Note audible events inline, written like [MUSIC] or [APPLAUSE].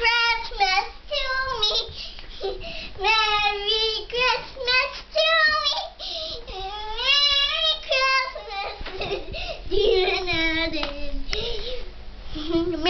Christmas to me. [LAUGHS] Merry Christmas to me. Merry Christmas, [LAUGHS] dear Nadine. [LAUGHS]